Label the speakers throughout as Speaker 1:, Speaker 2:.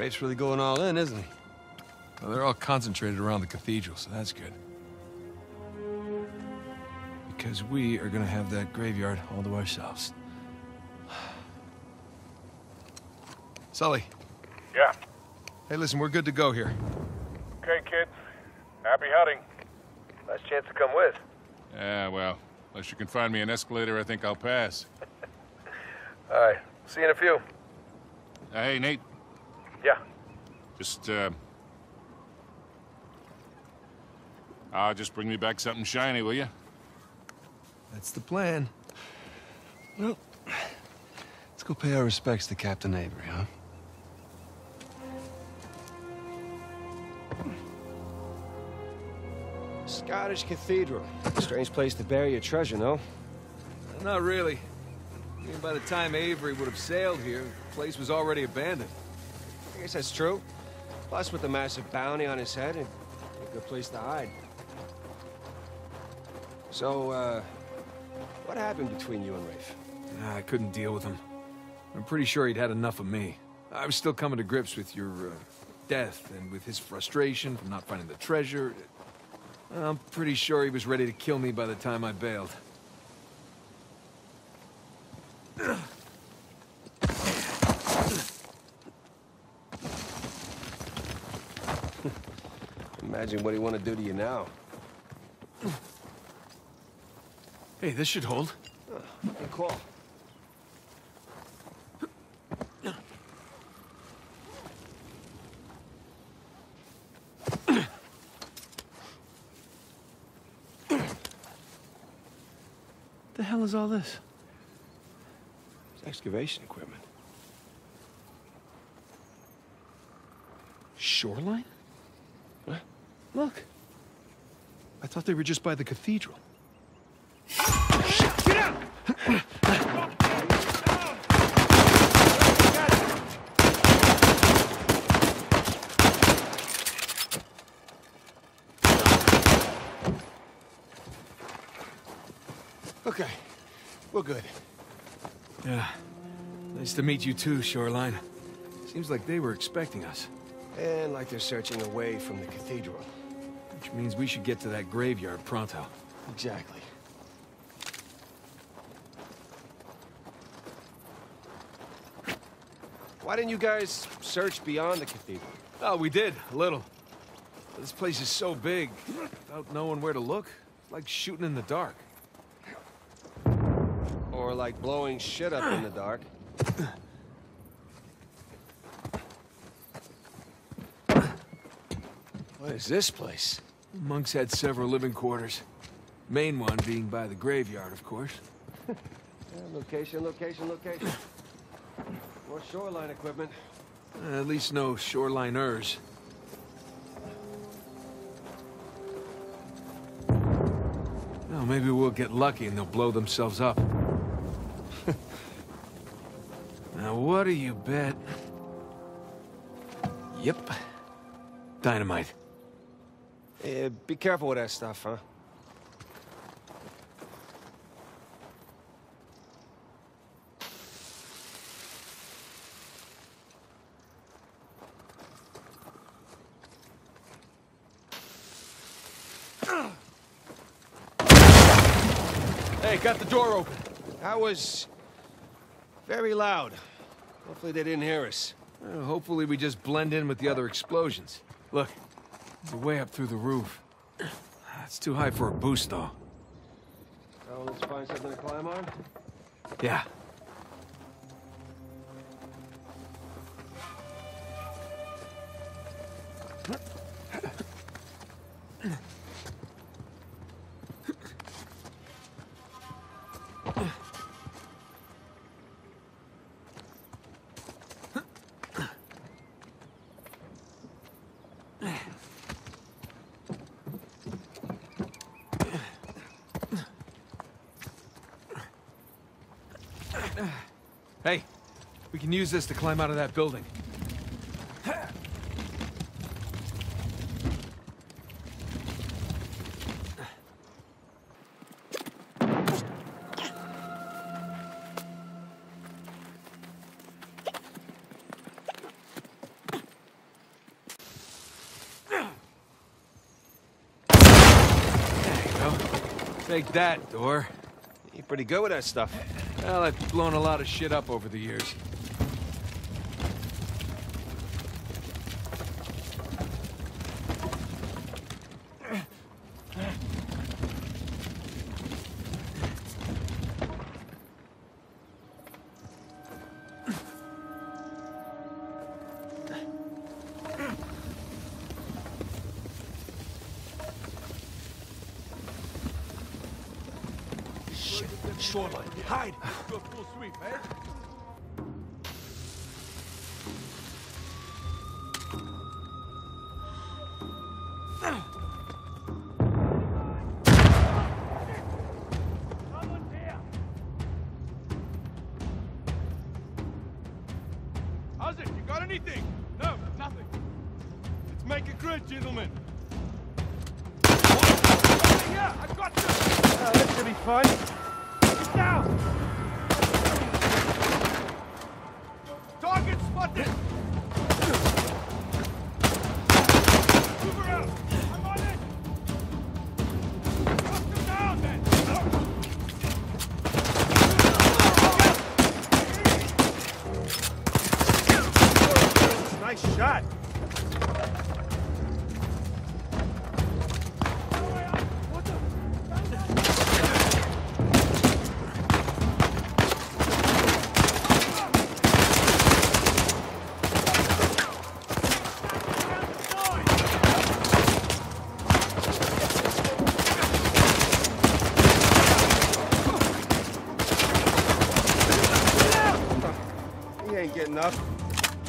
Speaker 1: Rafe's really going all in, isn't he?
Speaker 2: Well, they're all concentrated around the cathedral, so that's good. Because we are gonna have that graveyard all to ourselves. Sully.
Speaker 3: Yeah.
Speaker 2: Hey, listen, we're good to go here.
Speaker 3: Okay, kids. Happy hunting.
Speaker 1: Last chance to come with.
Speaker 3: Yeah, well, unless you can find me an escalator, I think I'll pass.
Speaker 1: All right. See you in a few.
Speaker 3: Uh, hey, Nate.
Speaker 1: Yeah.
Speaker 3: Just, uh... Ah, just bring me back something shiny, will you?
Speaker 2: That's the plan.
Speaker 1: Well, let's go pay our respects to Captain Avery, huh?
Speaker 4: Scottish Cathedral. Strange place to bury your treasure, no?
Speaker 2: Not really. I mean, by the time Avery would have sailed here, the place was already abandoned.
Speaker 4: I guess that's true. Plus, with the massive bounty on his head, a good place to hide. So, uh, what happened between you and Rafe?
Speaker 2: Nah, I couldn't deal with him. I'm pretty sure he'd had enough of me. I was still coming to grips with your uh, death and with his frustration from not finding the treasure. I'm pretty sure he was ready to kill me by the time I bailed.
Speaker 4: Imagine what he want to do to you now.
Speaker 2: Hey, this should hold.
Speaker 4: Good call.
Speaker 2: the hell is all this?
Speaker 4: It's excavation equipment.
Speaker 2: Shoreline?
Speaker 4: What?
Speaker 2: Look. I thought they were just by the cathedral. Get out!
Speaker 4: Okay, we're good.
Speaker 2: Yeah. Nice to meet you too, Shoreline. Seems like they were expecting us.
Speaker 4: And like they're searching away from the cathedral.
Speaker 2: Which means we should get to that graveyard pronto.
Speaker 4: Exactly. Why didn't you guys search beyond the cathedral?
Speaker 2: Oh, we did, a little. This place is so big, without knowing where to look, it's like shooting in the dark.
Speaker 4: Or like blowing shit up in the dark? What is this place?
Speaker 2: Monks had several living quarters. Main one being by the graveyard, of course.
Speaker 4: Yeah, location, location, location. More shoreline equipment.
Speaker 2: Uh, At least no shoreliners. Well, maybe we'll get lucky and they'll blow themselves up. now, what do you bet? Yep. Dynamite.
Speaker 4: Yeah, be careful with that stuff, huh?
Speaker 2: Hey, got the door open.
Speaker 4: That was very loud. Hopefully they didn't hear us.
Speaker 2: Well, hopefully we just blend in with the other explosions. Look, we're way up through the roof. It's too high for a boost, though.
Speaker 4: Oh, let's find something to climb on.
Speaker 2: Yeah. can use this to climb out of that building. Take that, door.
Speaker 4: You're pretty good with that stuff.
Speaker 2: Well, I've blown a lot of shit up over the years.
Speaker 5: How's it? You got anything? No, nothing. Let's make gentlemen. Yeah, I got you. Uh, this should be fun. Get down. Target spotted. He ain't getting.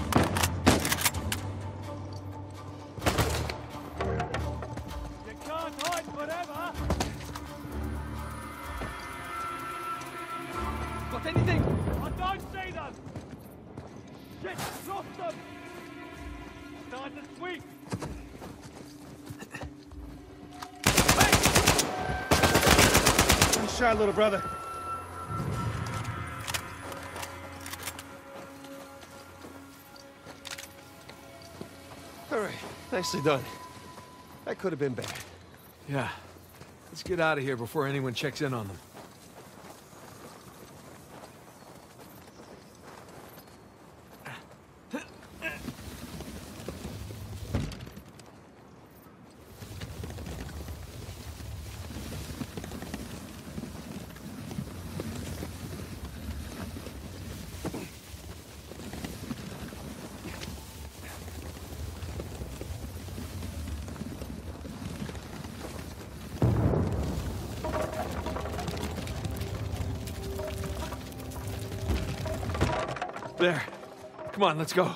Speaker 5: You can't hide forever. Got anything? I don't see them. Shit, lost them. Time to sweep. Hey! Nice shot, little brother.
Speaker 4: Nicely done. That could have been bad.
Speaker 2: Yeah. Let's get out of here before anyone checks in on them. There. Come on, let's go.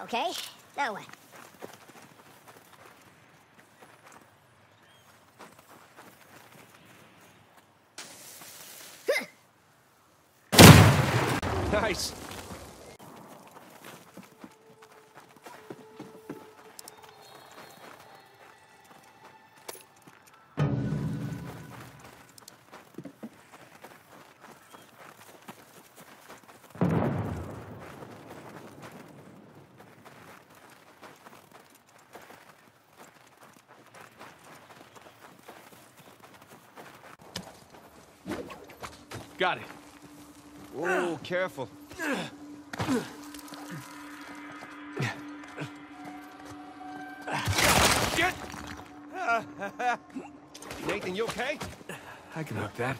Speaker 6: Okay, now what?
Speaker 4: Nice.
Speaker 2: Got it.
Speaker 4: Whoa, careful.
Speaker 2: Get!
Speaker 4: Nathan, you okay?
Speaker 2: I can hook that.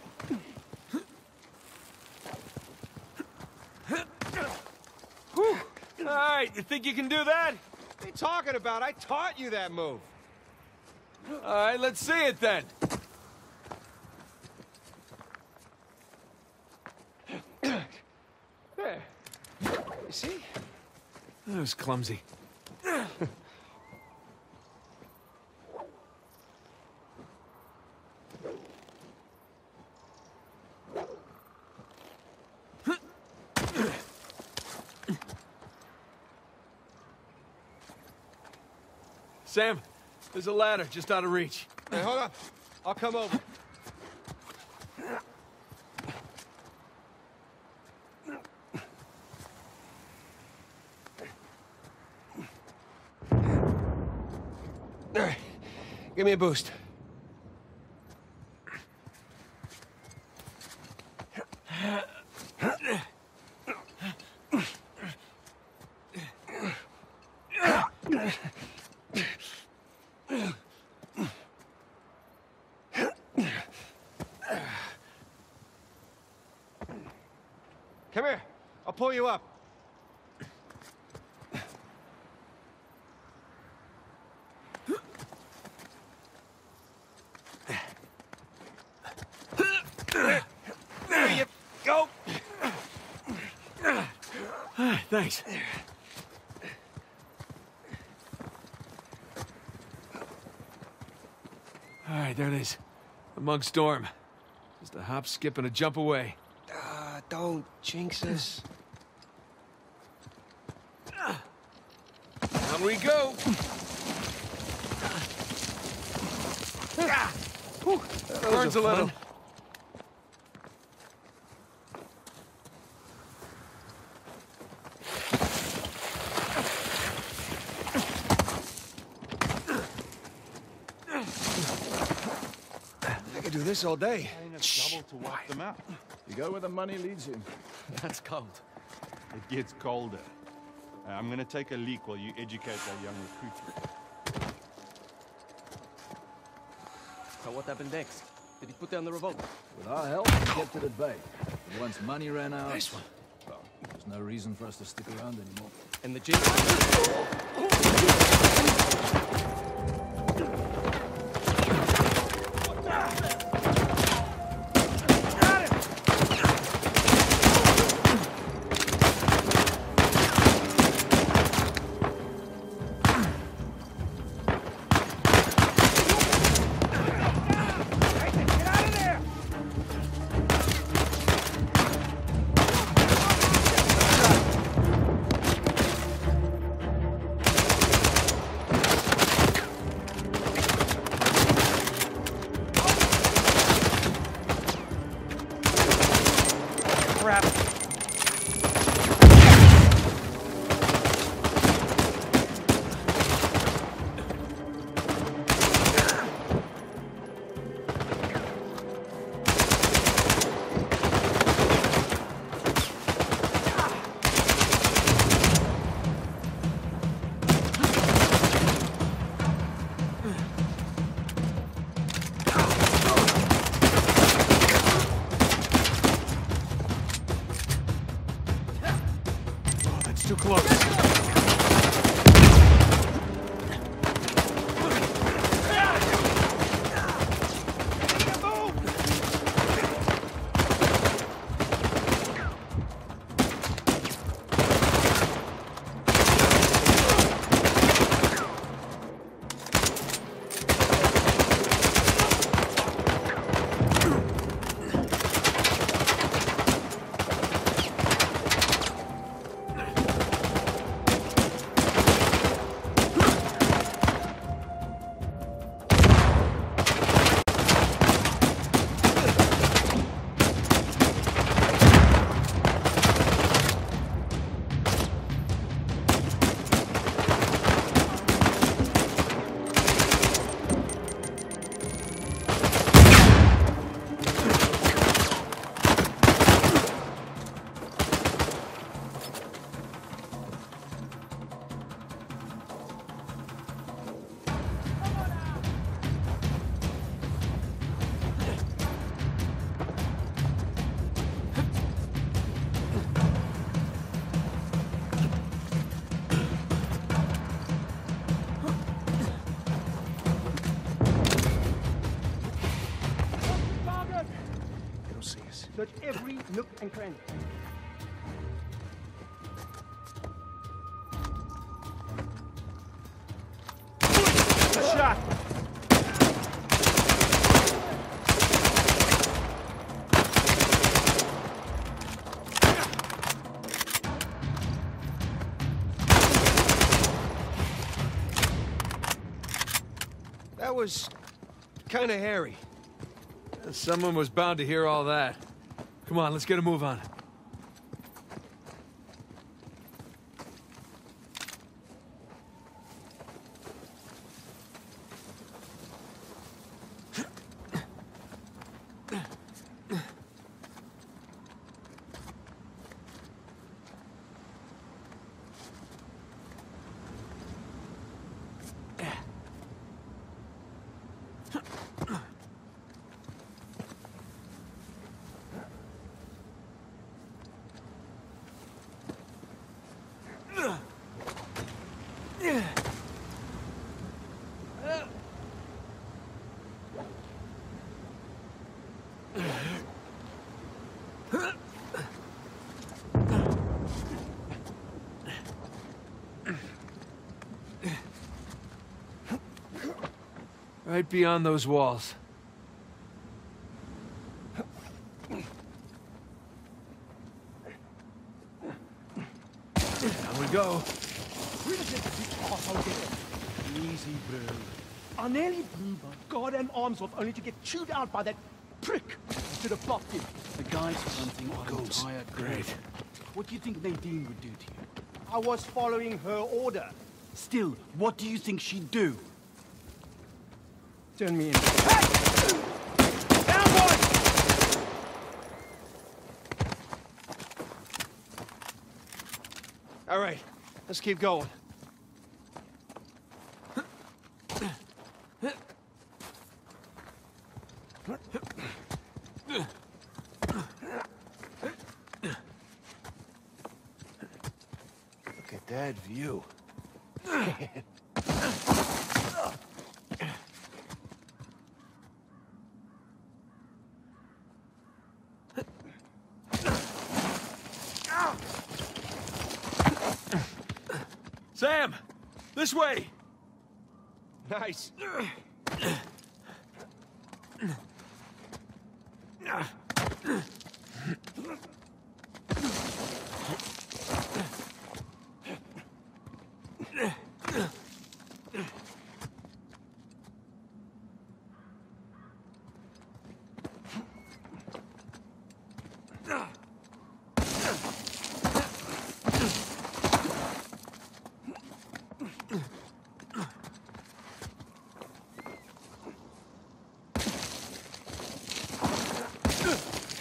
Speaker 2: Whew. All right, you think you can do that?
Speaker 4: What are you talking about? I taught you that move.
Speaker 2: All right, let's see it then.
Speaker 4: See?
Speaker 2: That was clumsy. Sam, there's a ladder just out of reach.
Speaker 4: Hey, hold on. I'll come over. All right. Give me a boost. Come here. I'll pull you up. There you go.
Speaker 2: Thanks. All right, there it is. The Monk's Dorm. Just a hop, skip, and a jump away.
Speaker 4: Uh, don't jinx us.
Speaker 2: On we go. Burns a little.
Speaker 4: I could do this all day.
Speaker 7: Double to wipe them out.
Speaker 8: You go where the money leads you.
Speaker 7: That's cold. It gets colder. Uh, I'm gonna take a leak while you educate that young recruit.
Speaker 9: So what happened next? Did he put down the revolt?
Speaker 8: With our help, we kept it at bay. But once money ran out,
Speaker 2: Nice one.
Speaker 8: well, there's no reason for us to stick around anymore.
Speaker 9: And the jeep?
Speaker 2: too close.
Speaker 5: Nook and cranny. Shot!
Speaker 4: That was kind of hairy.
Speaker 2: Someone was bound to hear all that. Come on, let's get a move on. Right beyond those walls. Down we go.
Speaker 5: Easy, bro. I nearly blew my goddamn arms off only to get chewed out by that prick to the popped him.
Speaker 8: The guy's fronting our entire crew.
Speaker 2: Great.
Speaker 8: What do you think Nadine would do to you?
Speaker 5: I was following her order.
Speaker 8: Still, what do you think she'd do?
Speaker 5: Turn me in. Hey! Down!
Speaker 4: All right, let's keep going.
Speaker 1: Look at that view.
Speaker 2: Sam! This way!
Speaker 4: Nice.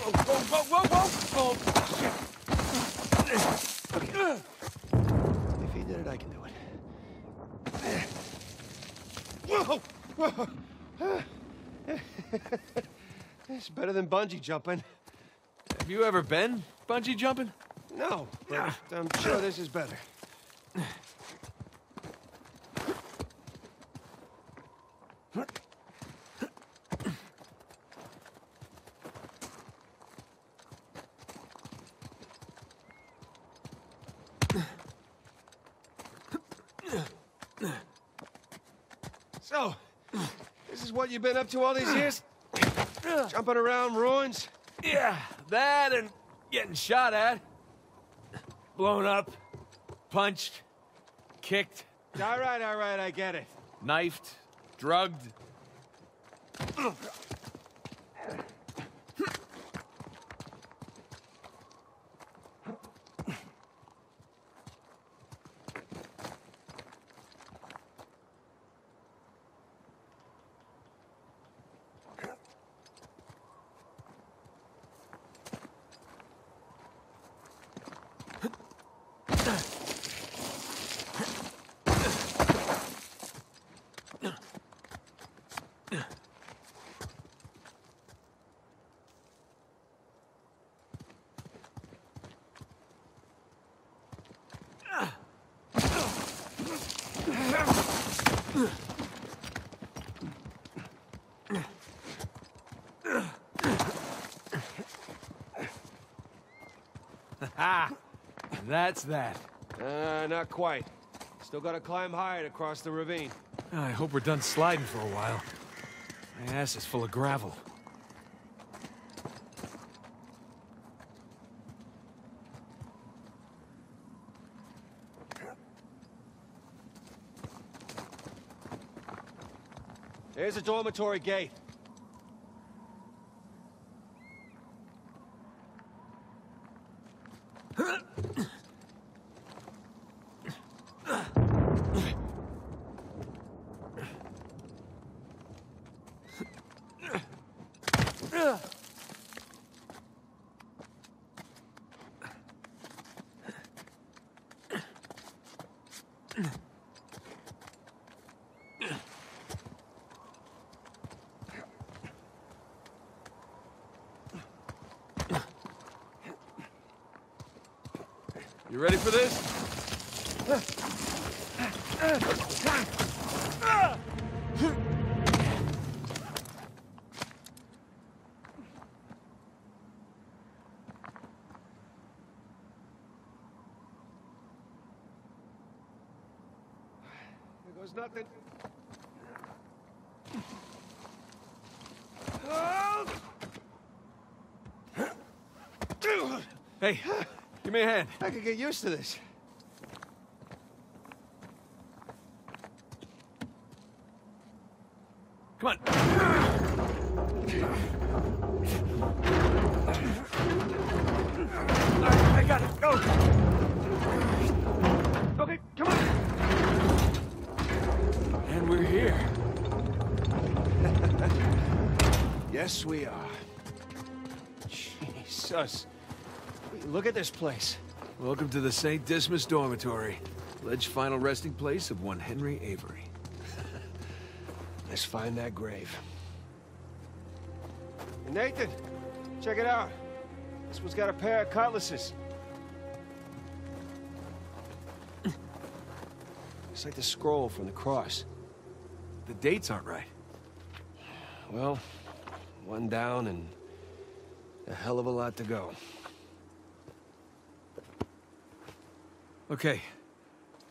Speaker 2: Whoa, whoa, whoa, whoa, whoa!
Speaker 4: If he did it, I can do it. Whoa! Whoa! it's better than bungee jumping.
Speaker 2: Have you ever been bungee jumping?
Speaker 4: No, but I'm sure this is better. So, this is what you've been up to all these years? Jumping around ruins?
Speaker 2: Yeah, that and getting shot at. Blown up. Punched. Kicked.
Speaker 4: All right, all right, I get it.
Speaker 2: Knifed. Drugged. That's that.
Speaker 4: Uh, not quite. Still gotta climb higher to cross the ravine.
Speaker 2: I hope we're done sliding for a while. My ass is full of gravel.
Speaker 4: There's a dormitory gate.
Speaker 2: You ready for this?
Speaker 4: There goes nothing.
Speaker 2: Hey, give me a hand.
Speaker 4: I could get used to this.
Speaker 2: Come on. I got it. Go.
Speaker 5: Okay, come on.
Speaker 2: And we're here.
Speaker 4: Yes, we are. Jesus. Look at this place.
Speaker 2: Welcome to the St. Dismas Dormitory. Alleged final resting place of one Henry Avery.
Speaker 4: Let's find that grave. Nathan, check it out. This one's got a pair of cutlasses. It's like the scroll from the cross.
Speaker 2: The dates aren't right.
Speaker 4: Well, one down and a hell of a lot to go.
Speaker 2: Okay.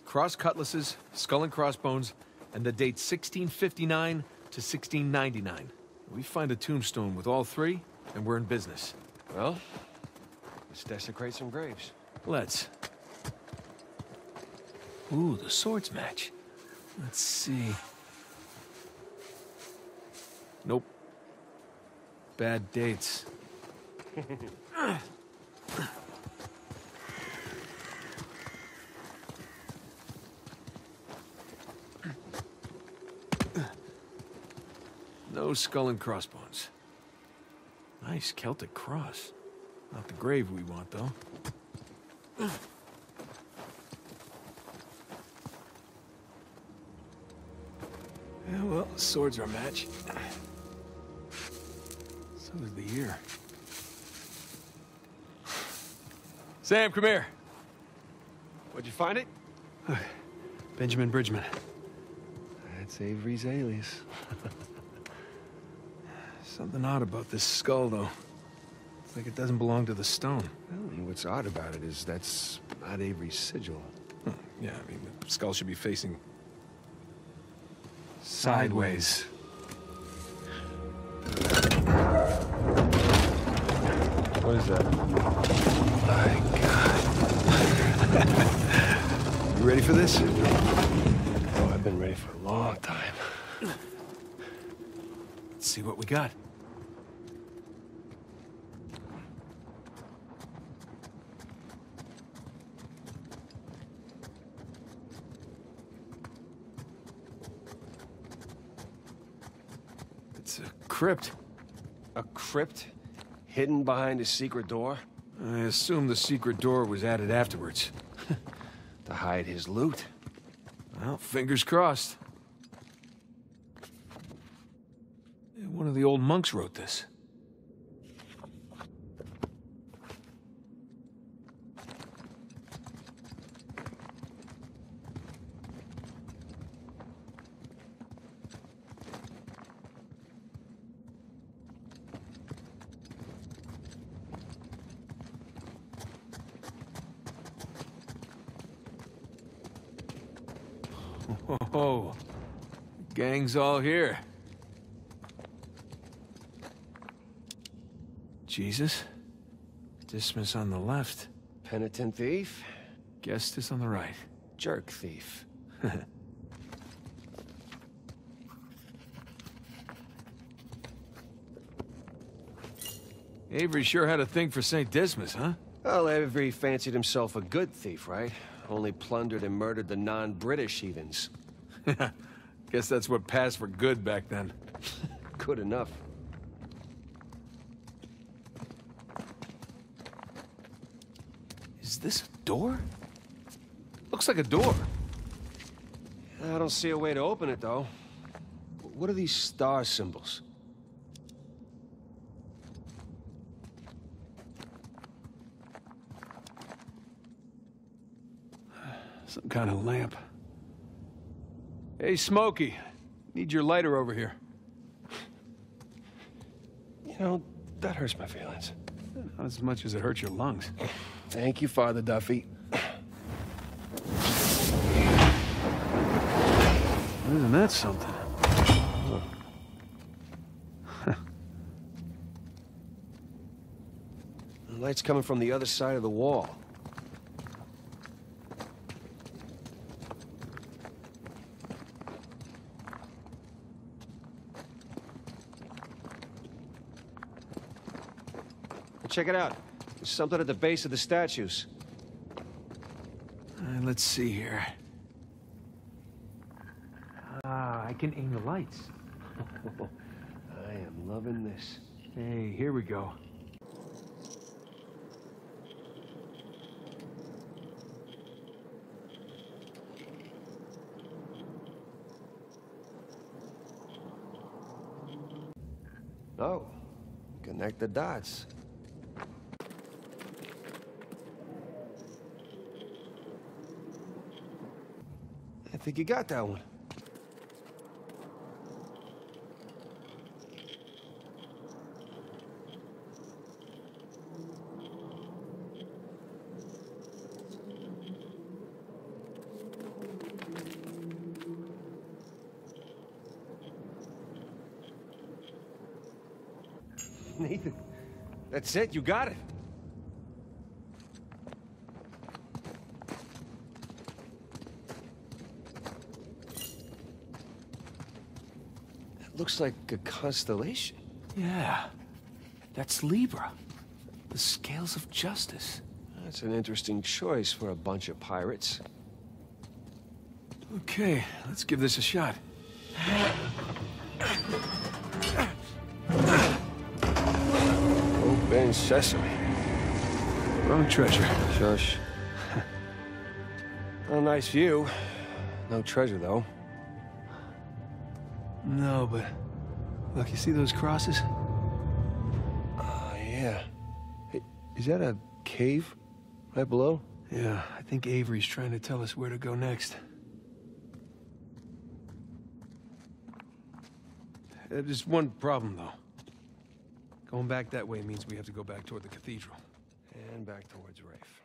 Speaker 2: Cross cutlasses, skull and crossbones, and the date 1659 to 1699. We find a tombstone with all three, and we're in business.
Speaker 4: Well, let's desecrate some graves.
Speaker 2: Let's. Ooh, the swords match. Let's see. Nope. Bad dates. Skull and crossbones. Nice Celtic cross. Not the grave we want, though. Yeah, well, swords are a match. So is the year. Sam, come here.
Speaker 4: Where'd you find it?
Speaker 2: Benjamin Bridgeman.
Speaker 4: That's Avery's alias.
Speaker 2: Something odd about this skull, though. It's like it doesn't belong to the stone.
Speaker 4: Well, what's odd about it is that's not Avery's sigil.
Speaker 2: Huh, Yeah, I mean, the skull should be facing sideways.
Speaker 4: What is that? My God.
Speaker 2: you ready for this?
Speaker 4: Oh, I've been ready for a long time.
Speaker 2: Let's see what we got. It's a crypt.
Speaker 4: A crypt hidden behind a secret door
Speaker 2: I assume the secret door was added afterwards.
Speaker 4: to hide his loot.
Speaker 2: Well, fingers crossed. One of the old monks wrote this. Oh, all here. Jesus, Dismas on the left,
Speaker 4: Penitent thief,
Speaker 2: Gestas on the right.
Speaker 4: jerk thief.
Speaker 2: Avery sure had a thing for St. Dismas, huh?
Speaker 4: Well, Avery fancied himself a good thief, right? Only plundered and murdered the non-British heathens.
Speaker 2: Guess that's what passed for good back then.
Speaker 4: Good enough.
Speaker 2: Is this a door? Looks like a door.
Speaker 4: I don't see a way to open it, though. What are these star symbols?
Speaker 2: Some kind of lamp. Hey, Smokey, need your lighter over here.
Speaker 4: You know, that hurts my feelings.
Speaker 2: Not as much as it hurts your lungs.
Speaker 4: Thank you, Father Duffy.
Speaker 2: Isn't that something?
Speaker 4: the light's coming from the other side of the wall. Check it out. There's something at the base of the statues.
Speaker 2: Uh, let's see here. Ah, I can aim the lights.
Speaker 4: I am loving this.
Speaker 2: Hey, here we go.
Speaker 4: Oh, connect the dots. Think you got that one. Nathan, that's it. You got it. It looks like a constellation.
Speaker 2: Yeah. That's Libra. The scales of justice.
Speaker 4: That's an interesting choice for a bunch of pirates.
Speaker 2: Okay, let's give this a shot.
Speaker 4: Open sesame.
Speaker 2: Wrong treasure.
Speaker 4: Shush. well, nice view. No treasure, though.
Speaker 2: No, but... Look, you see those crosses?
Speaker 4: Oh, yeah. Hey, is that a cave right below?
Speaker 2: Yeah, I think Avery's trying to tell us where to go next. Uh, There's one problem, though. Going back that way means we have to go back toward the cathedral.
Speaker 4: And back towards Rafe.